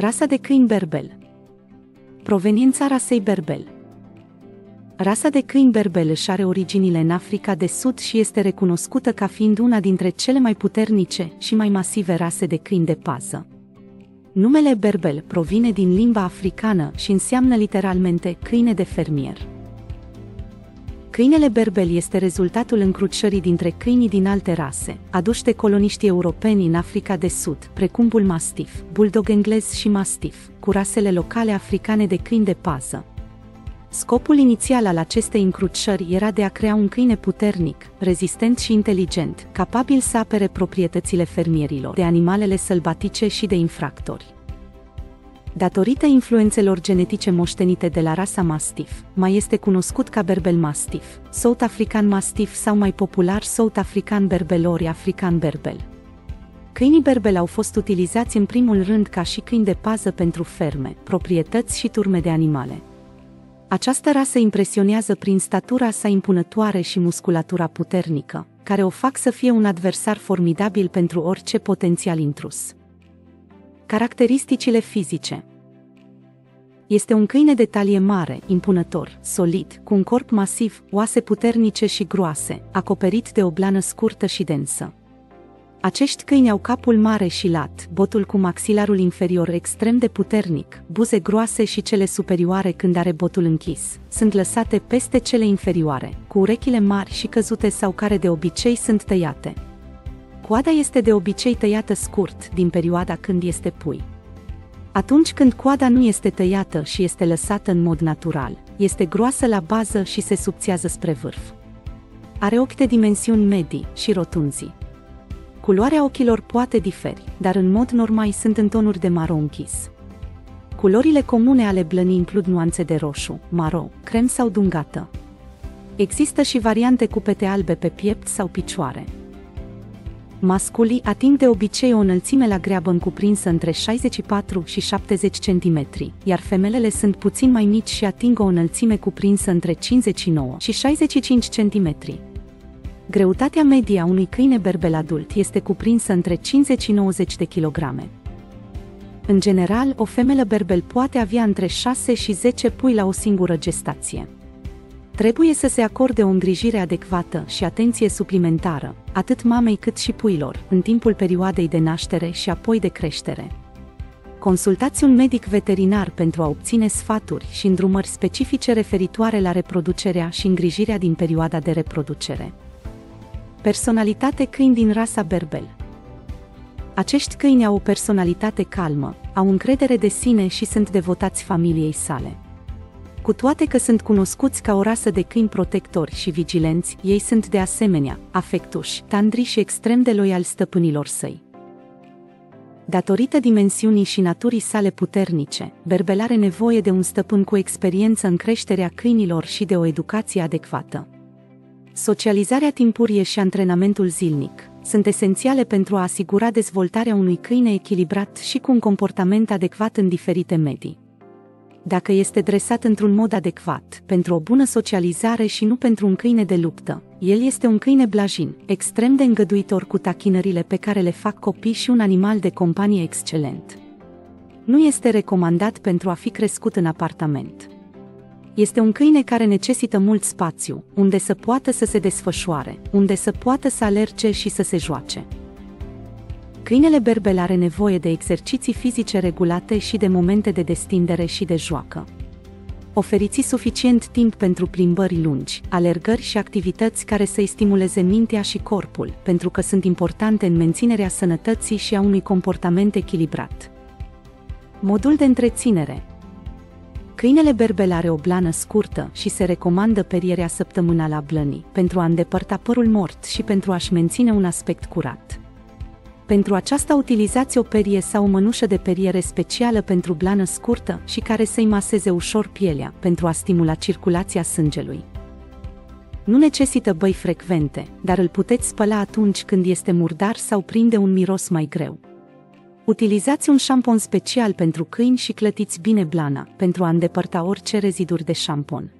Rasa de câini berbel Proveniența rasei berbel Rasa de câini berbel își are originile în Africa de Sud și este recunoscută ca fiind una dintre cele mai puternice și mai masive rase de câini de pază. Numele berbel provine din limba africană și înseamnă literalmente câine de fermier. Câinele berbel este rezultatul încrucișării dintre câinii din alte rase, aduși de coloniștii europeni în Africa de Sud, precum bull mastiff, bulldog englez și mastiff, cu rasele locale africane de câini de pază. Scopul inițial al acestei încrucișări era de a crea un câine puternic, rezistent și inteligent, capabil să apere proprietățile fermierilor de animalele sălbatice și de infractori. Datorită influențelor genetice moștenite de la rasa Mastiff, mai este cunoscut ca berbel Mastiff, South African Mastiff sau mai popular South African Berbel ori African Berbel. Câinii berbel au fost utilizați în primul rând ca și câini de pază pentru ferme, proprietăți și turme de animale. Această rasă impresionează prin statura sa impunătoare și musculatura puternică, care o fac să fie un adversar formidabil pentru orice potențial intrus. Caracteristicile fizice Este un câine de talie mare, impunător, solid, cu un corp masiv, oase puternice și groase, acoperit de o blană scurtă și densă. Acești câini au capul mare și lat, botul cu maxilarul inferior extrem de puternic, buze groase și cele superioare când are botul închis. Sunt lăsate peste cele inferioare, cu urechile mari și căzute sau care de obicei sunt tăiate. Coada este de obicei tăiată scurt, din perioada când este pui. Atunci când coada nu este tăiată și este lăsată în mod natural, este groasă la bază și se subțiază spre vârf. Are ochi de dimensiuni medii și rotunzi. Culoarea ochilor poate diferi, dar în mod normal sunt în tonuri de maro închis. Culorile comune ale blănii includ nuanțe de roșu, maro, crem sau dungată. Există și variante cu pete albe pe piept sau picioare. Masculii ating de obicei o înălțime la greabă încuprinsă între 64 și 70 cm, iar femelele sunt puțin mai mici și ating o înălțime cuprinsă între 59 și 65 cm. Greutatea medie a unui câine berbel adult este cuprinsă între 50 și 90 de kilograme. În general, o femelă berbel poate avea între 6 și 10 pui la o singură gestație. Trebuie să se acorde o îngrijire adecvată și atenție suplimentară, atât mamei cât și puilor, în timpul perioadei de naștere și apoi de creștere. Consultați un medic veterinar pentru a obține sfaturi și îndrumări specifice referitoare la reproducerea și îngrijirea din perioada de reproducere. Personalitate câini din rasa berbel Acești câini au o personalitate calmă, au încredere de sine și sunt devotați familiei sale. Cu toate că sunt cunoscuți ca o rasă de câini protectori și vigilenți, ei sunt de asemenea afectuși, tandri și extrem de loiali stăpânilor săi. Datorită dimensiunii și naturii sale puternice, Berbel are nevoie de un stăpân cu experiență în creșterea câinilor și de o educație adecvată. Socializarea timpurie și antrenamentul zilnic sunt esențiale pentru a asigura dezvoltarea unui câine echilibrat și cu un comportament adecvat în diferite medii dacă este dresat într-un mod adecvat, pentru o bună socializare și nu pentru un câine de luptă. El este un câine blajin, extrem de îngăduitor cu tachinările pe care le fac copii și un animal de companie excelent. Nu este recomandat pentru a fi crescut în apartament. Este un câine care necesită mult spațiu, unde să poată să se desfășoare, unde să poată să alerge și să se joace. Câinele berbel are nevoie de exerciții fizice regulate și de momente de destindere și de joacă. Oferiți suficient timp pentru plimbări lungi, alergări și activități care să-i stimuleze mintea și corpul, pentru că sunt importante în menținerea sănătății și a unui comportament echilibrat. Modul de întreținere Câinele berbel are o blană scurtă și se recomandă perierea săptămânală a blănii, pentru a îndepărta părul mort și pentru a-și menține un aspect curat. Pentru aceasta utilizați o perie sau o mănușă de periere specială pentru blană scurtă și care să-i maseze ușor pielea pentru a stimula circulația sângelui. Nu necesită băi frecvente, dar îl puteți spăla atunci când este murdar sau prinde un miros mai greu. Utilizați un șampon special pentru câini și clătiți bine blana, pentru a îndepărta orice reziduri de șampon.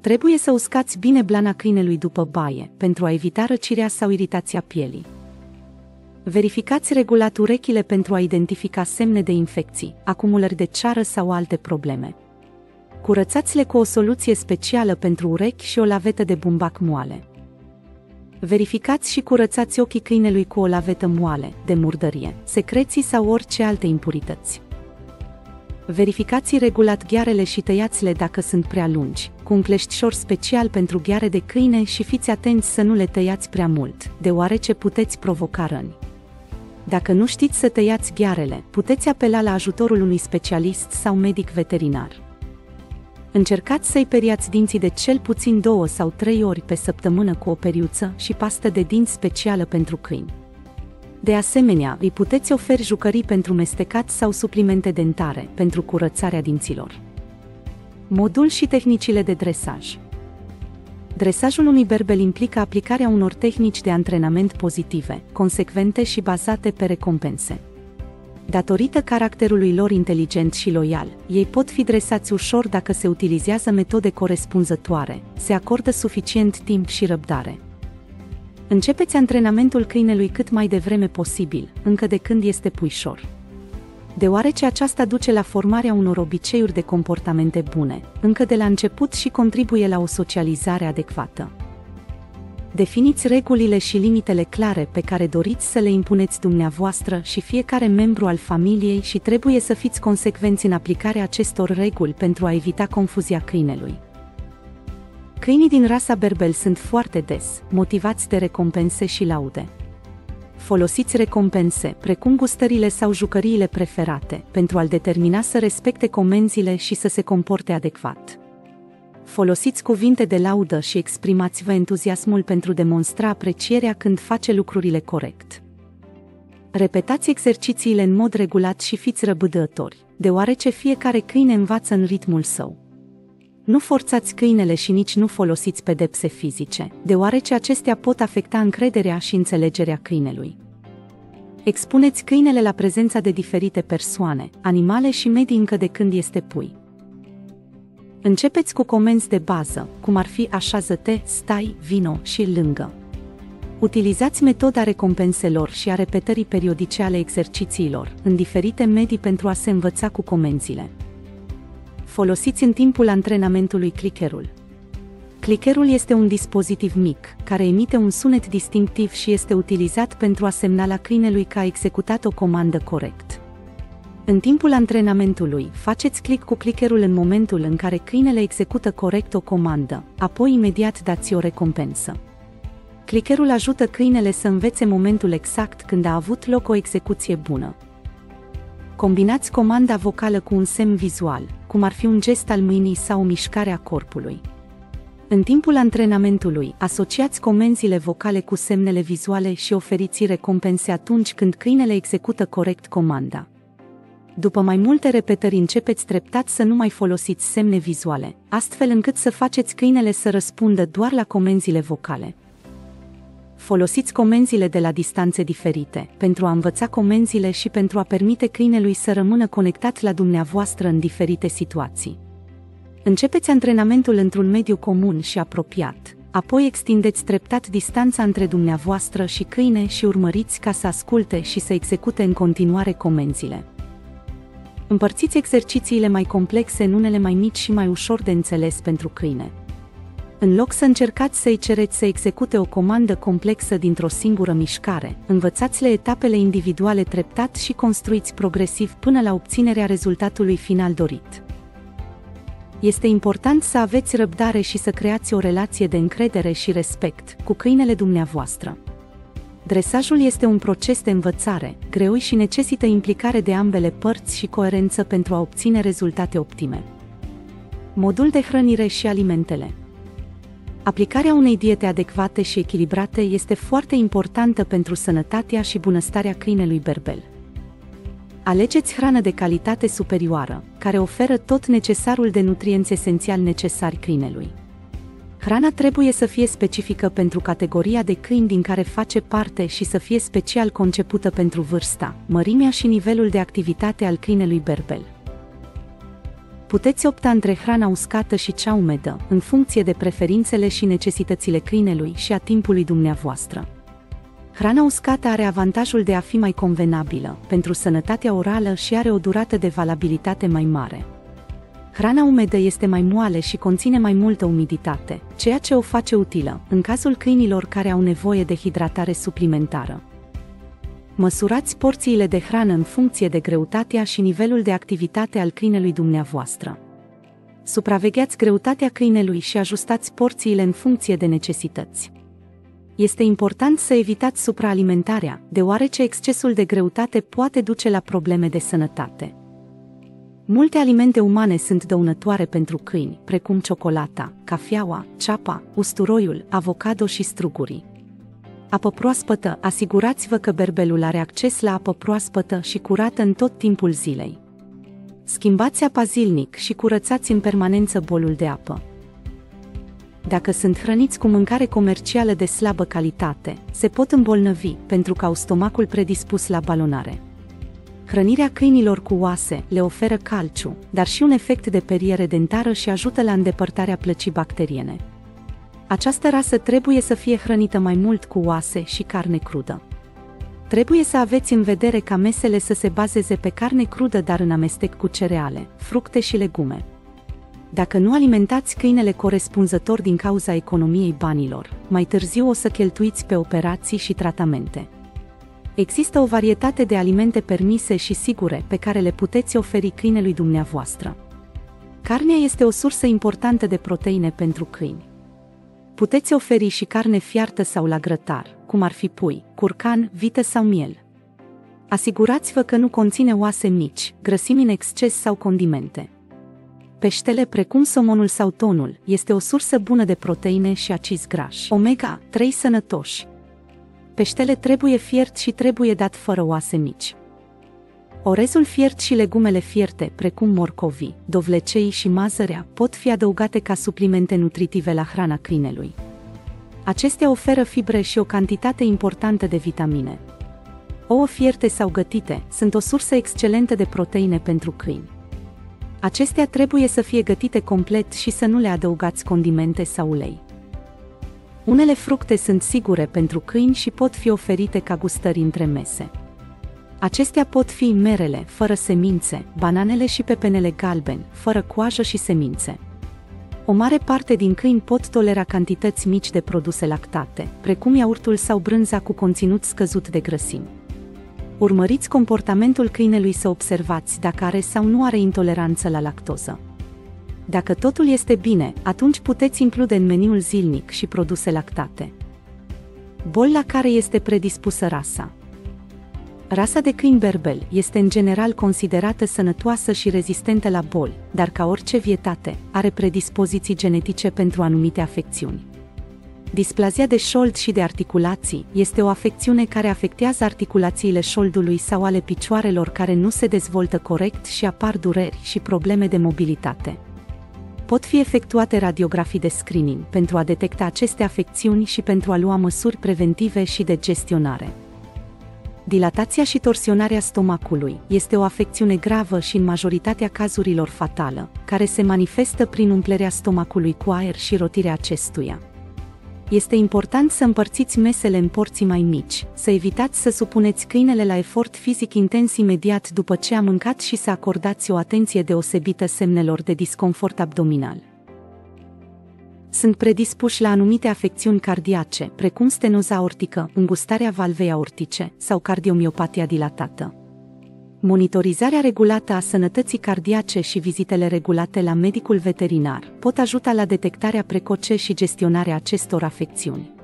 Trebuie să uscați bine blana câinelui după baie, pentru a evita răcirea sau iritația pielii. Verificați regulat urechile pentru a identifica semne de infecții, acumulări de ceară sau alte probleme. Curățați-le cu o soluție specială pentru urechi și o lavetă de bumbac moale. Verificați și curățați ochii câinelui cu o lavetă moale, de murdărie, secreții sau orice alte impurități. Verificați regulat ghearele și tăiați-le dacă sunt prea lungi, cu un cleștișor special pentru gheare de câine și fiți atenți să nu le tăiați prea mult, deoarece puteți provoca răni. Dacă nu știți să tăiați ghearele, puteți apela la ajutorul unui specialist sau medic veterinar. Încercați să-i periați dinții de cel puțin două sau trei ori pe săptămână cu o periuță și pastă de dinți specială pentru câini. De asemenea, îi puteți oferi jucării pentru mestecat sau suplimente dentare pentru curățarea dinților. Modul și tehnicile de dresaj Dresajul unui berbel implică aplicarea unor tehnici de antrenament pozitive, consecvente și bazate pe recompense. Datorită caracterului lor inteligent și loial, ei pot fi dresați ușor dacă se utilizează metode corespunzătoare, se acordă suficient timp și răbdare. Începeți antrenamentul câinelui cât mai devreme posibil, încă de când este puișor. Deoarece aceasta duce la formarea unor obiceiuri de comportamente bune, încă de la început și contribuie la o socializare adecvată. Definiți regulile și limitele clare pe care doriți să le impuneți dumneavoastră și fiecare membru al familiei și trebuie să fiți consecvenți în aplicarea acestor reguli pentru a evita confuzia câinelui. Câinii din rasa berbel sunt foarte des, motivați de recompense și laude. Folosiți recompense, precum gustările sau jucăriile preferate, pentru a-l determina să respecte comenzile și să se comporte adecvat. Folosiți cuvinte de laudă și exprimați-vă entuziasmul pentru demonstra aprecierea când face lucrurile corect. Repetați exercițiile în mod regulat și fiți răbdători, deoarece fiecare câine învață în ritmul său. Nu forțați câinele și nici nu folosiți pedepse fizice, deoarece acestea pot afecta încrederea și înțelegerea câinelui. Expuneți câinele la prezența de diferite persoane, animale și medii încă de când este pui. Începeți cu comenzi de bază, cum ar fi așează-te, stai, vino și lângă. Utilizați metoda recompenselor și a repetării periodice ale exercițiilor, în diferite medii pentru a se învăța cu comenzile. Folosiți în timpul antrenamentului clickerul. Clickerul este un dispozitiv mic, care emite un sunet distinctiv și este utilizat pentru a semnala câinelui că a executat o comandă corect. În timpul antrenamentului, faceți click cu clickerul în momentul în care câinele execută corect o comandă, apoi imediat dați o recompensă. Clickerul ajută câinele să învețe momentul exact când a avut loc o execuție bună. Combinați comanda vocală cu un semn vizual, cum ar fi un gest al mâinii sau o mișcare a corpului. În timpul antrenamentului, asociați comenzile vocale cu semnele vizuale și oferiți recompense atunci când câinele execută corect comanda. După mai multe repetări începeți treptat să nu mai folosiți semne vizuale, astfel încât să faceți câinele să răspundă doar la comenzile vocale. Folosiți comenzile de la distanțe diferite, pentru a învăța comenzile și pentru a permite câinelui să rămână conectat la dumneavoastră în diferite situații. Începeți antrenamentul într-un mediu comun și apropiat, apoi extindeți treptat distanța între dumneavoastră și câine și urmăriți ca să asculte și să execute în continuare comenzile. Împărțiți exercițiile mai complexe în unele mai mici și mai ușor de înțeles pentru câine. În loc să încercați să-i cereți să execute o comandă complexă dintr-o singură mișcare, învățați-le etapele individuale treptat și construiți progresiv până la obținerea rezultatului final dorit. Este important să aveți răbdare și să creați o relație de încredere și respect cu câinele dumneavoastră. Dresajul este un proces de învățare, greu și necesită implicare de ambele părți și coerență pentru a obține rezultate optime. Modul de hrănire și alimentele Aplicarea unei diete adecvate și echilibrate este foarte importantă pentru sănătatea și bunăstarea câinelui berbel. Alegeți hrană de calitate superioară, care oferă tot necesarul de nutrienți esențiali necesari câinelui. Hrana trebuie să fie specifică pentru categoria de câini din care face parte și să fie special concepută pentru vârsta, mărimea și nivelul de activitate al câinelui berbel. Puteți opta între hrana uscată și cea umedă, în funcție de preferințele și necesitățile câinelui și a timpului dumneavoastră. Hrana uscată are avantajul de a fi mai convenabilă pentru sănătatea orală și are o durată de valabilitate mai mare. Hrana umedă este mai moale și conține mai multă umiditate, ceea ce o face utilă în cazul câinilor care au nevoie de hidratare suplimentară. Măsurați porțiile de hrană în funcție de greutatea și nivelul de activitate al câinelui dumneavoastră. Supravegheați greutatea câinelui și ajustați porțiile în funcție de necesități. Este important să evitați supraalimentarea, deoarece excesul de greutate poate duce la probleme de sănătate. Multe alimente umane sunt dăunătoare pentru câini, precum ciocolata, cafeaua, ceapa, usturoiul, avocado și strugurii. Apă proaspătă, asigurați-vă că berbelul are acces la apă proaspătă și curată în tot timpul zilei. Schimbați apa zilnic și curățați în permanență bolul de apă. Dacă sunt hrăniți cu mâncare comercială de slabă calitate, se pot îmbolnăvi pentru că au stomacul predispus la balonare. Hrănirea câinilor cu oase le oferă calciu, dar și un efect de periere dentară și ajută la îndepărtarea plăcii bacteriene. Această rasă trebuie să fie hrănită mai mult cu oase și carne crudă. Trebuie să aveți în vedere ca mesele să se bazeze pe carne crudă, dar în amestec cu cereale, fructe și legume. Dacă nu alimentați câinele corespunzător din cauza economiei banilor, mai târziu o să cheltuiți pe operații și tratamente. Există o varietate de alimente permise și sigure pe care le puteți oferi câinelui dumneavoastră. Carnea este o sursă importantă de proteine pentru câini. Puteți oferi și carne fiartă sau la grătar, cum ar fi pui, curcan, vită sau miel. Asigurați-vă că nu conține oase mici, grăsimi în exces sau condimente. Peștele, precum somonul sau tonul, este o sursă bună de proteine și acizi grași. Omega-3 sănătoși. Peștele trebuie fiert și trebuie dat fără oase mici. Orezul fiert și legumele fierte, precum morcovii, dovlecei și mazărea, pot fi adăugate ca suplimente nutritive la hrana câinelui. Acestea oferă fibre și o cantitate importantă de vitamine. Ouă fierte sau gătite sunt o sursă excelentă de proteine pentru câini. Acestea trebuie să fie gătite complet și să nu le adăugați condimente sau ulei. Unele fructe sunt sigure pentru câini și pot fi oferite ca gustări între mese. Acestea pot fi merele, fără semințe, bananele și pepenele galben, fără coajă și semințe. O mare parte din câini pot tolera cantități mici de produse lactate, precum iaurtul sau brânza cu conținut scăzut de grăsimi. Urmăriți comportamentul câinelui să observați dacă are sau nu are intoleranță la lactoză. Dacă totul este bine, atunci puteți include în meniul zilnic și produse lactate. Bol la care este predispusă rasa. Rasa de câini berbel este în general considerată sănătoasă și rezistentă la boli, dar ca orice vietate, are predispoziții genetice pentru anumite afecțiuni. Displazia de șold și de articulații este o afecțiune care afectează articulațiile șoldului sau ale picioarelor care nu se dezvoltă corect și apar dureri și probleme de mobilitate. Pot fi efectuate radiografii de screening pentru a detecta aceste afecțiuni și pentru a lua măsuri preventive și de gestionare. Dilatația și torsionarea stomacului este o afecțiune gravă și în majoritatea cazurilor fatală, care se manifestă prin umplerea stomacului cu aer și rotirea acestuia. Este important să împărțiți mesele în porții mai mici, să evitați să supuneți câinele la efort fizic intens imediat după ce a mâncat și să acordați o atenție deosebită semnelor de disconfort abdominal. Sunt predispuși la anumite afecțiuni cardiace, precum stenoza aortică, îngustarea valvei aortice sau cardiomiopatia dilatată. Monitorizarea regulată a sănătății cardiace și vizitele regulate la medicul veterinar pot ajuta la detectarea precoce și gestionarea acestor afecțiuni.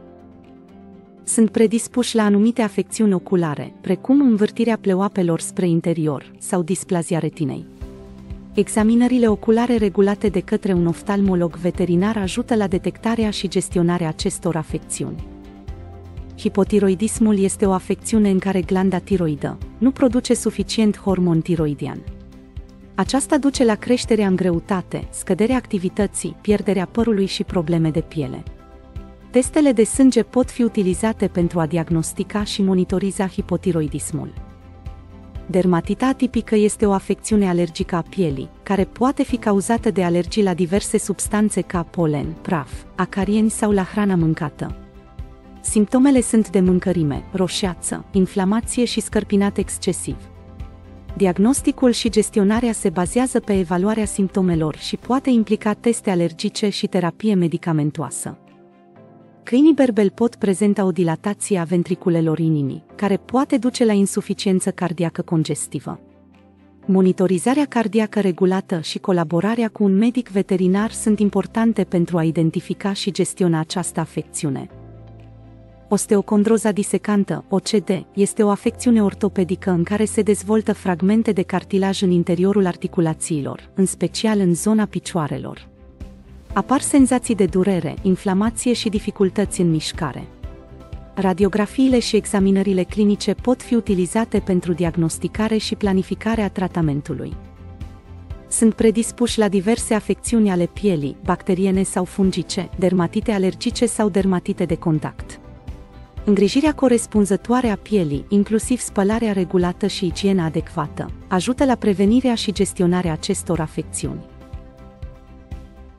Sunt predispuși la anumite afecțiuni oculare, precum învârtirea pleoapelor spre interior sau displazia retinei. Examinările oculare regulate de către un oftalmolog veterinar ajută la detectarea și gestionarea acestor afecțiuni. Hipotiroidismul este o afecțiune în care glanda tiroidă nu produce suficient hormon tiroidian. Aceasta duce la creșterea în greutate, scăderea activității, pierderea părului și probleme de piele. Testele de sânge pot fi utilizate pentru a diagnostica și monitoriza hipotiroidismul. Dermatita atipică este o afecțiune alergică a pielii, care poate fi cauzată de alergii la diverse substanțe ca polen, praf, acarieni sau la hrana mâncată Simptomele sunt de mâncărime, roșeață, inflamație și scărpinat excesiv. Diagnosticul și gestionarea se bazează pe evaluarea simptomelor și poate implica teste alergice și terapie medicamentoasă. Câinii berbel pot prezenta o dilatație a ventriculelor inimii, care poate duce la insuficiență cardiacă congestivă. Monitorizarea cardiacă regulată și colaborarea cu un medic veterinar sunt importante pentru a identifica și gestiona această afecțiune. Osteocondroza disecantă, OCD, este o afecțiune ortopedică în care se dezvoltă fragmente de cartilaj în interiorul articulațiilor, în special în zona picioarelor. Apar senzații de durere, inflamație și dificultăți în mișcare. Radiografiile și examinările clinice pot fi utilizate pentru diagnosticare și planificare a tratamentului. Sunt predispuși la diverse afecțiuni ale pielii, bacteriene sau fungice, dermatite alergice sau dermatite de contact. Îngrijirea corespunzătoare a pielii, inclusiv spălarea regulată și igiena adecvată, ajută la prevenirea și gestionarea acestor afecțiuni.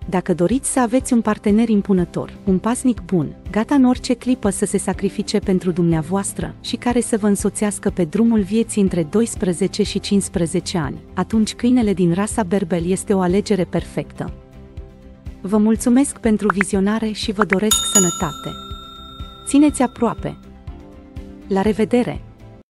Dacă doriți să aveți un partener impunător, un pasnic bun, gata în orice clipă să se sacrifice pentru dumneavoastră și care să vă însoțească pe drumul vieții între 12 și 15 ani, atunci câinele din rasa berbel este o alegere perfectă. Vă mulțumesc pentru vizionare și vă doresc sănătate! Țineți aproape! La revedere!